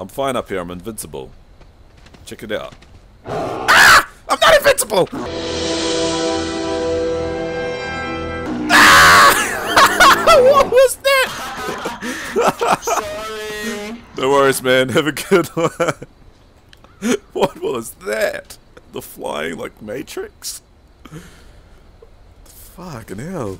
I'm fine up here. I'm invincible. Check it out. Ah! I'm not invincible! Ah! what was that? Sorry. No worries, man. Have a good one. what was that? The flying, like, Matrix? Fucking hell.